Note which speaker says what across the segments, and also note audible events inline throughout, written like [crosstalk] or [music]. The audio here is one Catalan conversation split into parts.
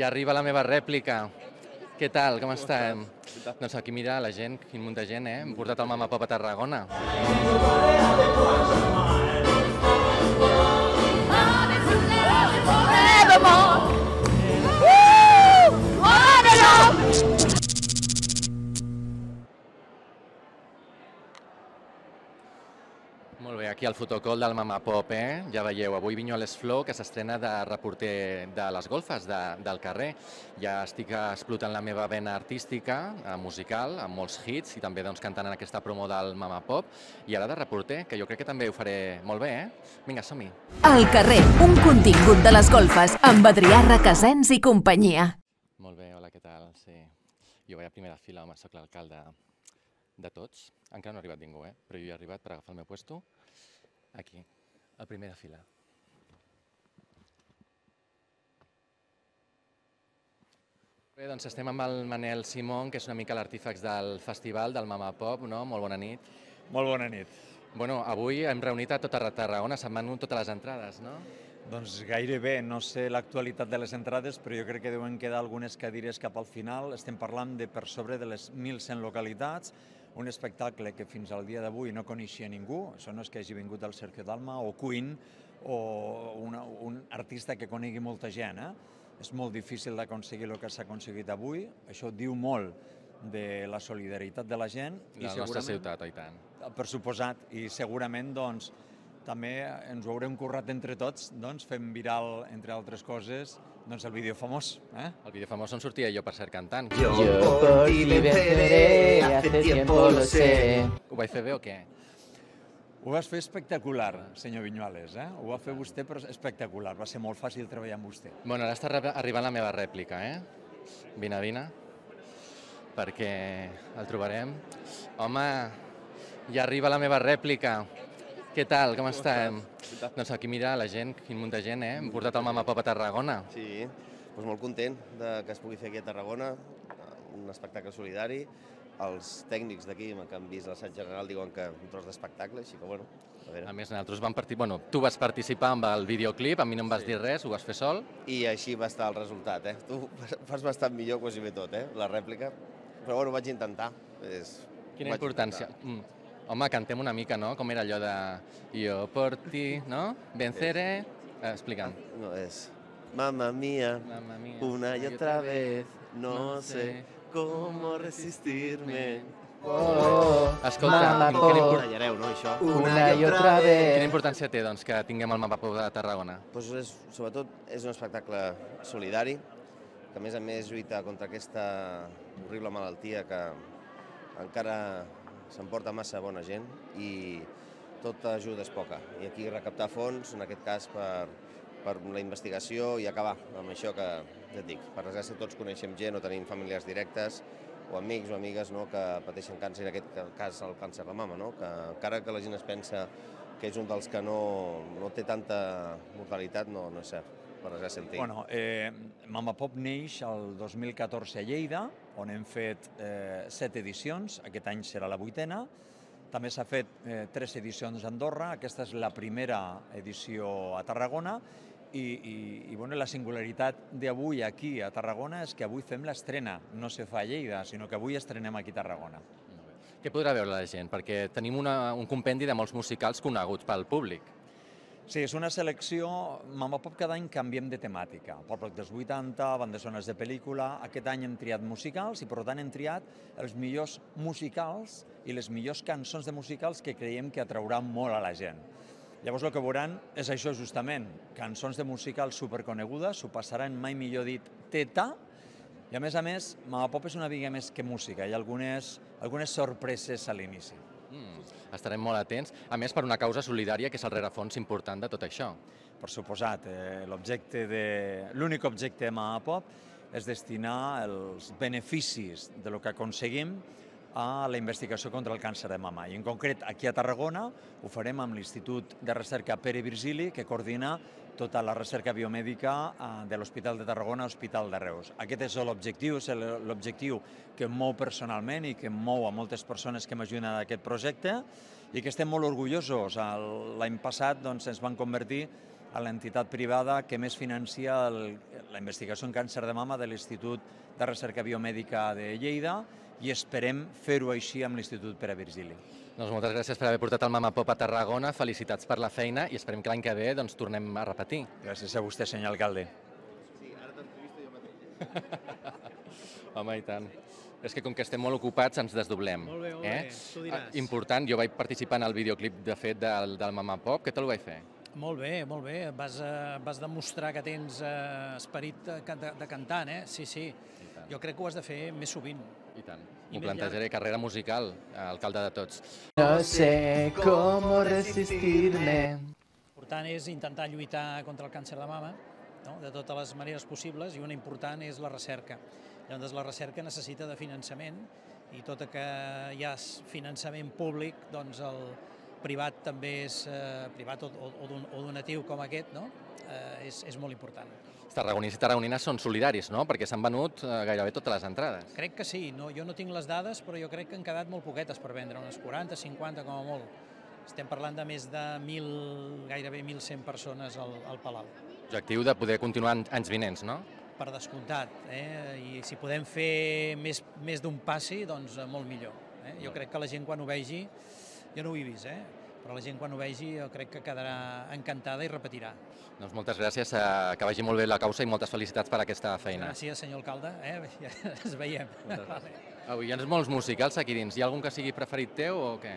Speaker 1: Ja arriba la meva rèplica. Què tal, com estem? Doncs aquí mira la gent, quin munt de gent, eh? Hem portat el Mama Pop a Tarragona. Molt aquí el fotocol del Mama Pop, eh? Ja veieu, avui Vinyoles Flow, que s'estrena de reporter de les golfes de, del carrer. Ja estic explotant la meva vena artística, eh, musical, amb molts hits, i també doncs, cantant en aquesta promo del Mama Pop. I ara de reporter, que jo crec que també ho faré molt bé, eh? Vinga, som-hi.
Speaker 2: Al carrer, un contingut de les golfes amb Adrià Requesens i companyia.
Speaker 1: Molt bé, hola, què tal? Sí. Jo vaig a primera fila, home, sóc l'alcalde de tots. Encara no ha arribat ningú, eh? Però jo he arribat per agafar el meu puesto. Aquí, a primera fila. Bé, doncs estem amb el Manel Simón, que és una mica l'artífex del festival, del Mama Pop, no? Molt bona nit.
Speaker 3: Molt bona nit.
Speaker 1: Bueno, avui hem reunit a tota Tarragona, se'n van totes les entrades, no?
Speaker 3: Doncs gairebé, no sé l'actualitat de les entrades, però jo crec que deuen quedar algunes cadires cap al final. Estem parlant de per sobre de les 1.100 localitats, un espectacle que fins al dia d'avui no coneixia ningú, això no és que hagi vingut el Sergio Dalma o Queen o una, un artista que conegui molta gent. Eh? És molt difícil d'aconseguir el que s'ha aconseguit avui, això diu molt de la solidaritat de la gent.
Speaker 1: I la nostra ciutat, i tant.
Speaker 3: Per suposat, i segurament doncs, també ens ho haurem currat entre tots, doncs, fem viral, entre altres coses, doncs el vídeo famós. Eh?
Speaker 1: El vídeo famós on sortia jo per ser cantant.
Speaker 4: Yo por ti venceré, hace tiempo lo sé.
Speaker 1: Ho vaig fer bé o què?
Speaker 3: Ho vas fer espectacular, senyor Vinyuales, eh? Ho va fer vostè, però espectacular. Va ser molt fàcil treballar amb vostè.
Speaker 1: Bueno, ara està arribant la meva rèplica, eh? Vine, vine, perquè el trobarem. Home, ja arriba la meva rèplica. Què tal, com estem? Doncs aquí mira la gent, quin munt de gent, eh? Hem portat el Mama Pop a Tarragona.
Speaker 5: Sí, doncs molt content de que es pugui fer aquí a Tarragona, un espectacle solidari. Els tècnics d'aquí que han vist l'assaig general diuen que un tros d'espectacle, així que bueno, a veure.
Speaker 1: A més, nosaltres vam participar... Bueno, tu vas participar amb el videoclip, a mi no em vas sí. dir res, ho vas fer sol.
Speaker 5: I així va estar el resultat, eh? Tu [laughs] fas bastant millor quasi bé tot, eh? La rèplica. Però bueno, vaig intentar. És...
Speaker 1: Quina
Speaker 5: vaig
Speaker 1: importància. Mm. Home, cantem una mica, no? Com era allò de... Jo por ti, no? Venceré... Eh, explica'm.
Speaker 5: No, és... Mamma mia,
Speaker 1: Mamma mia,
Speaker 5: una y otra vez, no sé cómo resistirme.
Speaker 4: Oh,
Speaker 1: Escolta,
Speaker 4: Mama
Speaker 1: quina, impor
Speaker 5: Tallareu, no, això?
Speaker 4: una y otra vez.
Speaker 1: quina importància té, doncs, que tinguem el Pop de Tarragona?
Speaker 5: Pues és, sobretot és un espectacle solidari, que a més a més lluita contra aquesta horrible malaltia que encara s'emporta massa bona gent i tota ajuda és poca. I aquí recaptar fons, en aquest cas per, per la investigació i acabar amb això que ja et dic. Per desgràcia tots coneixem gent o tenim familiars directes o amics o amigues no, que pateixen càncer, en aquest cas el càncer de mama, no? que encara que la gent es pensa que és un dels que no, no té tanta mortalitat, no, no és cert, per desgràcia en tinc.
Speaker 3: Bueno, eh, Mama Pop neix el 2014 a Lleida, on hem fet eh, set edicions, aquest any serà la vuitena. També s'ha fet eh, tres edicions a Andorra, aquesta és la primera edició a Tarragona, i, i, i bueno, la singularitat d'avui aquí a Tarragona és que avui fem l'estrena, no se fa a Lleida, sinó que avui estrenem aquí a Tarragona.
Speaker 1: Què podrà veure la gent? Perquè tenim una, un compendi de molts musicals coneguts pel públic.
Speaker 3: Sí, és una selecció... Mama Pop cada any canviem de temàtica. Pop rock dels 80, bandes sones de pel·lícula... Aquest any hem triat musicals i, per tant, hem triat els millors musicals i les millors cançons de musicals que creiem que atrauran molt a la gent. Llavors el que veuran és això justament, cançons de musicals superconegudes, s'ho passaran mai millor dit teta, i a més a més, Mama Pop és una mica més que música, hi ha algunes, algunes sorpreses a l'inici.
Speaker 1: Estarem molt atents. A més, per una causa solidària, que és el rerefons important de tot això.
Speaker 3: Per suposat, eh, l'objecte de... l'únic objecte de Mama Pop és destinar els beneficis de lo que aconseguim a la investigació contra el càncer de mama. I en concret, aquí a Tarragona, ho farem amb l'Institut de Recerca Pere Virgili, que coordina tota la recerca biomèdica eh, de l'Hospital de Tarragona, Hospital de Reus. Aquest és l'objectiu, és l'objectiu que em mou personalment i que em mou a moltes persones que m'ajuden a aquest projecte i que estem molt orgullosos. L'any passat doncs, ens van convertir a l'entitat privada que més financia el, la investigació en càncer de mama de l'Institut de Recerca Biomèdica de Lleida i esperem fer-ho així amb l'Institut Pere Virgili.
Speaker 1: Doncs moltes gràcies per haver portat el Mama Pop a Tarragona, felicitats per la feina i esperem que l'any que ve doncs, tornem a repetir.
Speaker 3: Gràcies a vostè, senyor alcalde. [laughs]
Speaker 1: Home, i tant. És que com que estem molt ocupats ens desdoblem.
Speaker 6: Molt bé, molt
Speaker 1: eh?
Speaker 6: bé, tu diràs.
Speaker 1: Ah, Important, jo vaig participar en el videoclip, de fet, del, del Mama Pop. Què tal ho vaig fer?
Speaker 6: Molt bé, molt bé. Vas, eh, vas demostrar que tens eh, esperit de, de, de cantant, eh? Sí, sí.
Speaker 1: tant.
Speaker 6: Jo crec que ho has de fer més sovint.
Speaker 1: I tant.
Speaker 6: I
Speaker 1: M'ho plantejaré, carrera musical, alcalde de tots.
Speaker 4: No sé cómo resistirme.
Speaker 6: L'important és intentar lluitar contra el càncer de mama no? de totes les maneres possibles i una important és la recerca. Llavors la recerca necessita de finançament i tot que hi ha finançament públic, doncs el privat també és eh, privat o, o, o don- o donatiu com aquest, no? eh, és, és molt important.
Speaker 1: Els tarragonins i tarragonines són solidaris, no? Perquè s'han venut eh, gairebé totes les entrades.
Speaker 6: Crec que sí, no, jo no tinc les dades, però jo crec que han quedat molt poquetes per vendre, unes 40, 50 com a molt. Estem parlant de més de 1.000, gairebé 1.100 persones al, al Palau.
Speaker 1: Objectiu de poder continuar anys vinents, no?
Speaker 6: per descomptat, eh? i si podem fer més, més d'un passi, doncs eh, molt millor. Eh? Jo crec que la gent quan ho vegi, jo no ho he vist, eh? però la gent quan ho vegi jo crec que quedarà encantada i repetirà.
Speaker 1: Doncs moltes gràcies, eh, que vagi molt bé la causa i moltes felicitats per aquesta feina.
Speaker 6: Gràcies, senyor alcalde, eh? [laughs] ja ens veiem. Vale.
Speaker 1: Avui hi ha molts musicals aquí dins. Hi ha algun que sigui preferit teu o què?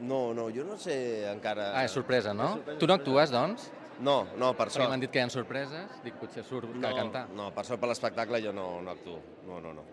Speaker 5: No, no, jo no sé encara...
Speaker 1: Ah, és sorpresa, no?
Speaker 5: sorpresa,
Speaker 1: Tu no actues, doncs?
Speaker 5: No, no, per
Speaker 1: Perquè
Speaker 5: sort.
Speaker 1: m'han dit que hi ha sorpreses. Dic, potser surt que
Speaker 5: no,
Speaker 1: a cantar.
Speaker 5: No, per sort per l'espectacle jo no, no actuo. No, no, no.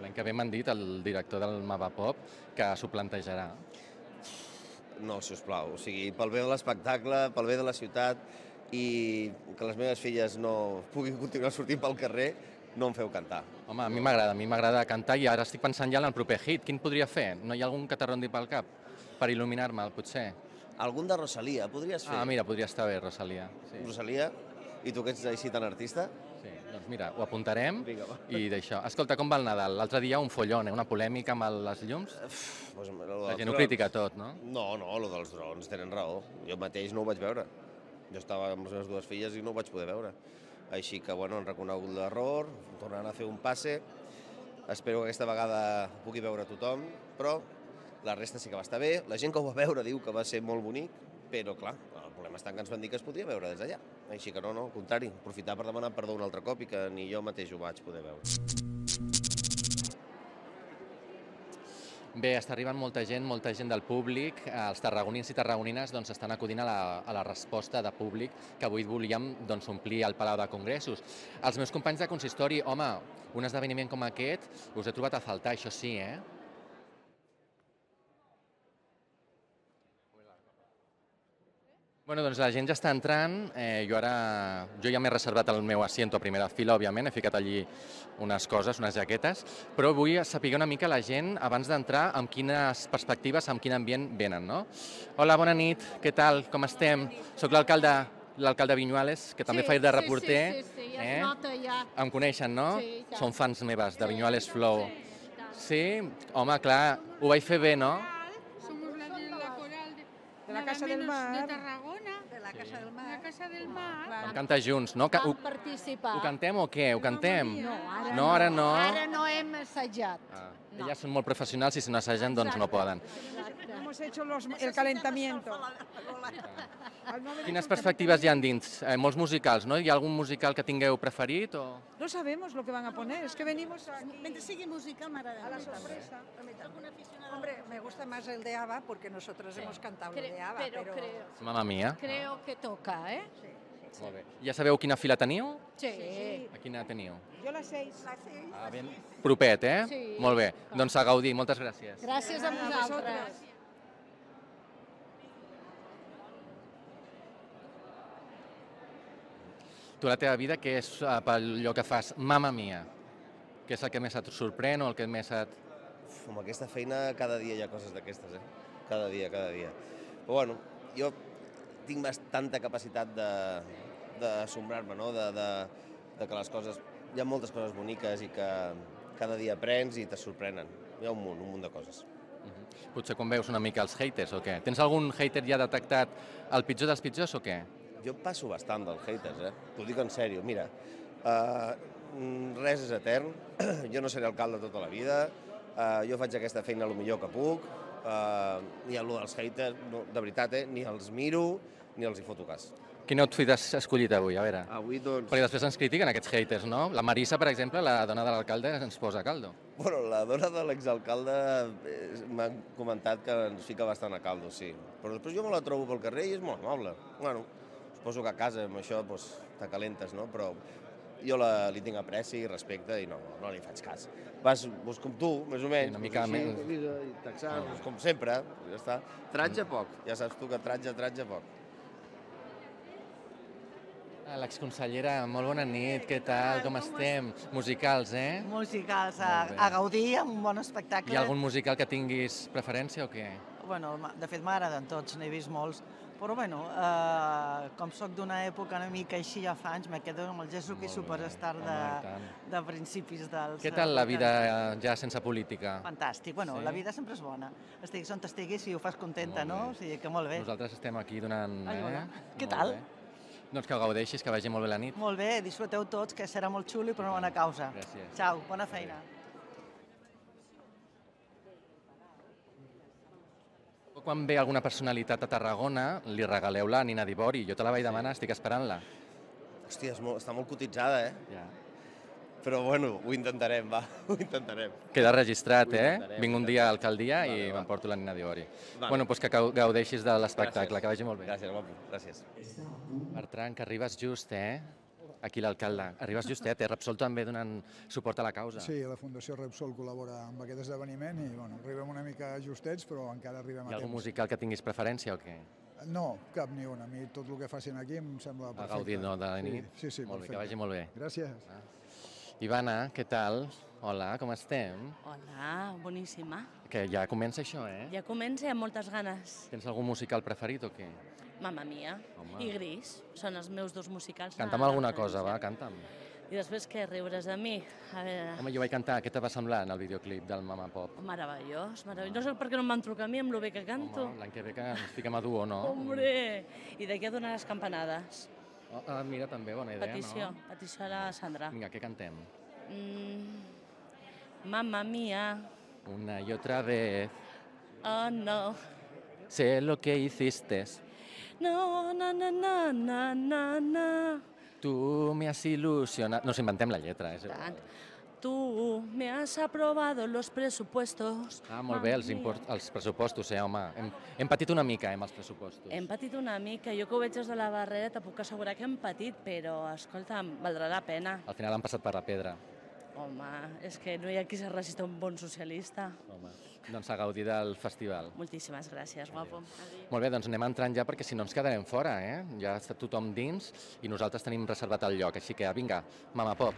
Speaker 1: L'any que ve m'han dit el director del Mava Pop que s'ho plantejarà.
Speaker 5: No, si us plau. O sigui, pel bé de l'espectacle, pel bé de la ciutat i que les meves filles no puguin continuar sortint pel carrer, no em feu cantar.
Speaker 1: Home, a mi m'agrada, a mi m'agrada cantar i ara estic pensant ja en el proper hit. Quin podria fer? No hi ha algun que t'arrondi pel cap? Per il·luminar-me'l, potser?
Speaker 5: Algun de Rosalia, podries fer?
Speaker 1: Ah, mira, podria estar bé, Rosalia. Sí,
Speaker 5: Rosalia, i tu que ets així tan artista?
Speaker 1: Doncs mira, ho apuntarem
Speaker 5: Vinga, va.
Speaker 1: i d'això. Escolta, com va el Nadal? L'altre dia un follon, eh? una polèmica amb les llums.
Speaker 5: Uf, doncs, lo
Speaker 1: La gent ho critica tot, no?
Speaker 5: No, no, lo dels drons, tenen raó. Jo mateix no ho vaig veure. Jo estava amb les meves dues filles i no ho vaig poder veure. Així que, bueno, han reconegut l'error, tornaran a fer un passe. Espero que aquesta vegada pugui veure tothom, però la resta sí que va estar bé. La gent que ho va veure diu que va ser molt bonic, però, clar, problema està que ens van dir que es podia veure des d'allà. Així que no, no, al contrari, aprofitar per demanar perdó un altre cop i que ni jo mateix ho vaig poder veure.
Speaker 1: Bé, està arribant molta gent, molta gent del públic. Els tarragonins i tarragonines doncs, estan acudint a la, a la resposta de públic que avui volíem doncs, omplir el Palau de Congressos. Els meus companys de consistori, home, un esdeveniment com aquest us he trobat a faltar, això sí, eh? Bueno, doncs la gent ja està entrant. Eh, jo ara, jo ja m'he reservat el meu asiento a primera fila, òbviament, he ficat allí unes coses, unes jaquetes, però vull saber una mica la gent, abans d'entrar, amb quines perspectives, amb quin ambient venen, no? Hola, bona nit, què tal, com estem? Soc l'alcalde l'alcalde Vinyuales, que també
Speaker 7: Sí,
Speaker 1: fa de
Speaker 7: sí,
Speaker 1: reporter.
Speaker 7: Sí, sí, sí, ja
Speaker 1: eh?
Speaker 7: es nota ja.
Speaker 1: Em coneixen, no?
Speaker 7: Sí, ja.
Speaker 1: Són fans meves, de Vinyuales Flow.
Speaker 7: Sí.
Speaker 1: Sí? Home, clar, ho vaig fer bé, no?
Speaker 8: Somos de, la nada
Speaker 9: Casa del Mar.
Speaker 8: De Tarragona.
Speaker 9: La Casa del
Speaker 8: La
Speaker 9: Mar.
Speaker 8: Casa del Mar.
Speaker 1: Vam cantar junts, no?
Speaker 7: Vam
Speaker 1: Ho,
Speaker 7: participar.
Speaker 1: ho cantem o què? Ho cantem?
Speaker 7: No, ara
Speaker 1: No, ara no.
Speaker 7: Ara no hem assajat.
Speaker 1: Ah,
Speaker 7: No.
Speaker 1: elles són molt professionals i si no assagen, doncs no poden.
Speaker 7: Exacte.
Speaker 9: Hemos hecho los- el calentamiento. Haber
Speaker 1: Quines
Speaker 9: el
Speaker 1: perspectives hi han dins? Eh, molts musicals, no? Hi ha algun musical que tingueu preferit? O...
Speaker 9: No sabemos lo que van a poner, es que venimos aquí
Speaker 10: Mentre sigui música, m'agrada.
Speaker 9: a la sorpresa.
Speaker 10: Hombre, me gusta más el de ABBA porque nosotros hemos cantado
Speaker 7: Cre-
Speaker 10: de ABBA,
Speaker 7: pero,
Speaker 10: pero...
Speaker 7: creo,
Speaker 1: Mamma mia.
Speaker 7: creo que toca, eh?
Speaker 1: Molt bé. Ja sabeu quina fila teniu?
Speaker 7: Sí.
Speaker 1: A quina teniu?
Speaker 9: Yo las seis.
Speaker 1: Ah, ben propet, eh?
Speaker 7: Sí.
Speaker 1: Molt bé. Doncs a gaudir. Moltes gràcies.
Speaker 7: Gràcies a vosaltres.
Speaker 1: Tu, la teva vida, què és eh, per allò que fas? Mamma mia. Què és el que més et sorprèn o el que més et...
Speaker 5: Uf, amb aquesta feina cada dia hi ha coses d'aquestes, eh? Cada dia, cada dia. Però bueno, jo tinc bastanta capacitat de d'assombrar-me, no? De, de, de que les coses... Hi ha moltes coses boniques i que cada dia aprens i te sorprenen. Hi ha un munt, un munt de coses.
Speaker 1: Potser quan veus una mica els haters o què? Tens algun hater ja detectat el pitjor dels pitjors o què?
Speaker 5: Jo passo bastant dels haters, eh? T'ho dic en sèrio. Mira, Uh, res és etern, [clears throat] jo no seré alcalde tota la vida, uh, jo faig aquesta feina el millor que puc, uh, ni el dels haters, no, de veritat, eh, ni els miro ni els hi foto cas.
Speaker 1: Quin outfit has escollit avui? A veure.
Speaker 5: Avui, doncs...
Speaker 1: Perquè després ens critiquen aquests haters, no? La Marisa, per exemple, la dona de l'alcalde, ens posa caldo.
Speaker 5: Bueno, la dona de l'exalcalde eh, m'ha comentat que ens fica bastant a caldo, sí. Però després jo me la trobo pel carrer i és molt amable. Bueno, suposo que a casa amb això doncs, t'acalentes, no? Però jo la, li tinc apreci i respecte i no, no li faig cas. Vas, doncs com tu, més o menys,
Speaker 1: Una mica
Speaker 5: així, camisa i texans, doncs com sempre, ja està. Tratge poc, ja saps tu que tratge, tratge poc.
Speaker 1: Ah, L'exconsellera, molt bona nit, què tal, com estem? Musicals, eh?
Speaker 11: Musicals, a, a gaudir amb un bon espectacle.
Speaker 1: Hi ha algun musical que tinguis preferència o què?
Speaker 11: Bueno, de fet m'agraden tots, n'he vist molts, però bueno, eh, com sóc d'una època una mica així ja fa anys, me quedo amb el Jesús Cristo Superstar de,
Speaker 1: Home,
Speaker 11: de principis dels...
Speaker 1: Què tal la
Speaker 11: eh,
Speaker 1: vida eh, ja sense política?
Speaker 11: Fantàstic, bueno,
Speaker 1: Sí?
Speaker 11: la vida sempre és bona. Estiguis on estiguis i ho fas contenta, no? O sigui que molt bé.
Speaker 1: Nosaltres estem aquí donant...
Speaker 11: Ai,
Speaker 1: eh?
Speaker 11: Què tal?
Speaker 1: bé. Doncs que gaudeixis, que vagi molt bé la nit.
Speaker 11: Molt bé, disfruteu tots, que serà molt xulo i per una bona causa.
Speaker 1: Gràcies.
Speaker 11: Ciao, bona feina.
Speaker 1: Quan ve alguna personalitat a Tarragona, li regaleu la Nina Dibori. Jo te la vaig demanar, estic esperant-la.
Speaker 5: Hòstia, és molt, està molt cotitzada, eh?
Speaker 1: Ja.
Speaker 5: Però bueno, ho intentarem, va, [laughs] ho intentarem.
Speaker 1: Queda registrat,
Speaker 5: Ho
Speaker 1: eh? Vinc un dia a l'alcaldia
Speaker 5: Vale,
Speaker 1: i m'emporto la Nina Dibori.
Speaker 5: Vale.
Speaker 1: Bueno, doncs que gau- gaudeixis de l'espectacle, que vagi molt bé.
Speaker 5: Gràcies, guapo, gràcies.
Speaker 1: Bertran, que arribes just, eh? Aquí l'alcalde. Arribes justet, eh? Repsol també donant suport a la causa.
Speaker 12: Sí, la Fundació Repsol col·labora amb aquest esdeveniment i bueno, arribem una mica justets, però encara arribem
Speaker 1: Hi
Speaker 12: a
Speaker 1: ha algun
Speaker 12: temps.
Speaker 1: musical que tinguis preferència o què?
Speaker 12: No, cap ni una. A mi tot el que facin aquí em sembla
Speaker 1: A
Speaker 12: perfecte.
Speaker 1: gaudir no, de la
Speaker 12: Sí,
Speaker 1: nit?
Speaker 12: Sí, sí,
Speaker 1: molt bé, que
Speaker 12: perfecte.
Speaker 1: vagi molt bé.
Speaker 12: Gràcies.
Speaker 1: Ivana, què tal? Hola, com estem?
Speaker 13: Hola, boníssima.
Speaker 1: Que ja comença això, eh?
Speaker 13: Ja comença i amb moltes ganes.
Speaker 1: Tens algun musical preferit o què?
Speaker 13: Mamma mia
Speaker 1: Home.
Speaker 13: i Gris són els meus dos musicals.
Speaker 1: Canta'm alguna cosa, va, canta'm.
Speaker 13: I després què, riures de mi? A veure,
Speaker 1: Home, jo vaig cantar, què te va semblar en el videoclip del Mama Pop?
Speaker 13: meravellós, meravellós. No sé per què no em van trucar a mi amb lo bé que canto.
Speaker 1: Home, l'any que ve que ens fiquem a duo, no?
Speaker 13: Hombre! I d'aquí a donar les campanades.
Speaker 1: Oh, ah, mira, també, bona idea,
Speaker 13: petició,
Speaker 1: no?
Speaker 13: petició a la Sandra.
Speaker 1: Vinga, què cantem?
Speaker 13: Mm, mamma mia,
Speaker 1: Una y otra vez,
Speaker 13: oh no.
Speaker 1: sé lo que hiciste.
Speaker 13: No, na, na, na, na, na, na.
Speaker 1: Tú me has ilusionado... Nos inventem la lletra, és igual.
Speaker 13: Tant. Tú me has aprobado los presupuestos.
Speaker 1: Ah, molt bé, els, import, els pressupostos, eh, home. Hem, hem patit una mica, eh, amb els pressupostos.
Speaker 13: Hem patit una mica, jo que ho veig des de la barrera te puc assegurar que hem patit, però, escolta, valdrà la pena.
Speaker 1: Al final han passat per la pedra.
Speaker 13: Home, és que no hi ha qui se resista a un bon socialista.
Speaker 1: Home. Doncs a gaudir del festival.
Speaker 13: Moltíssimes gràcies, guapo.
Speaker 1: Molt bé, doncs anem entrant ja perquè si no ens quedarem fora, eh? Ja està tothom dins i nosaltres tenim reservat el lloc, així que vinga, Mama Pop.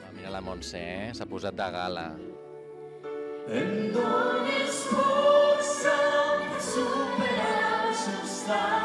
Speaker 1: Va, Mira la Montse, eh? S'ha posat de gala.
Speaker 14: Em dones força per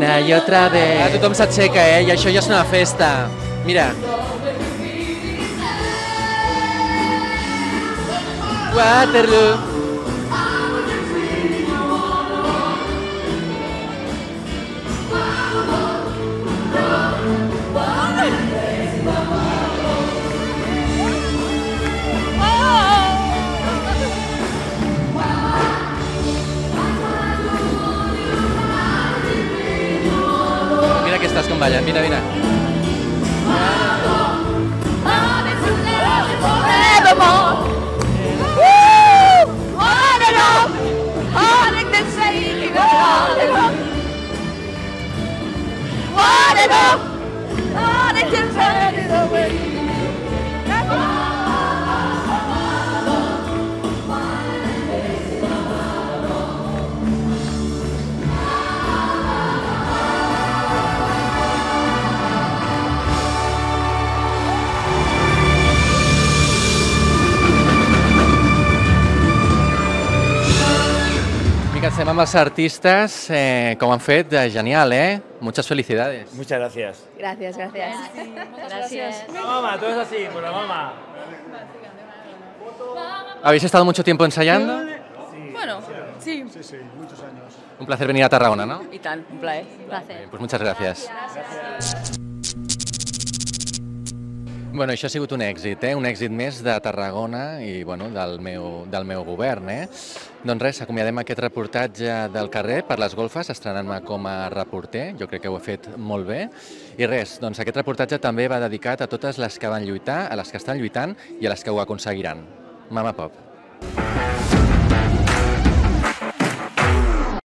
Speaker 1: una i otra vez. Ara tothom s'aixeca, eh? I això ja és una festa. Mira. Waterloo. Que estàs com ballant, mira, mira. Mica, estem amb els artistes, eh, com han fet, eh, genial, eh? Muchas felicidades.
Speaker 15: Muchas gracias.
Speaker 16: Gracias, gracias. Gracias.
Speaker 15: Mamá, todo es así, por la mamá.
Speaker 1: ¿Habéis estado mucho tiempo ensayando?
Speaker 16: Bueno, sí.
Speaker 12: Sí, sí, muchos años.
Speaker 1: Un placer venir a Tarragona, ¿no?
Speaker 16: I tant, un plaer. Placer.
Speaker 1: Pues muchas gracias. Bueno, això ha sigut un èxit, eh? un èxit més de Tarragona i bueno, del, meu, del meu govern. Eh? Doncs res, acomiadem aquest reportatge del carrer per les golfes, estrenant-me com a reporter, jo crec que ho he fet molt bé. I res, doncs aquest reportatge també va dedicat a totes les que van lluitar, a les que estan lluitant i a les que ho aconseguiran. Mama Pop.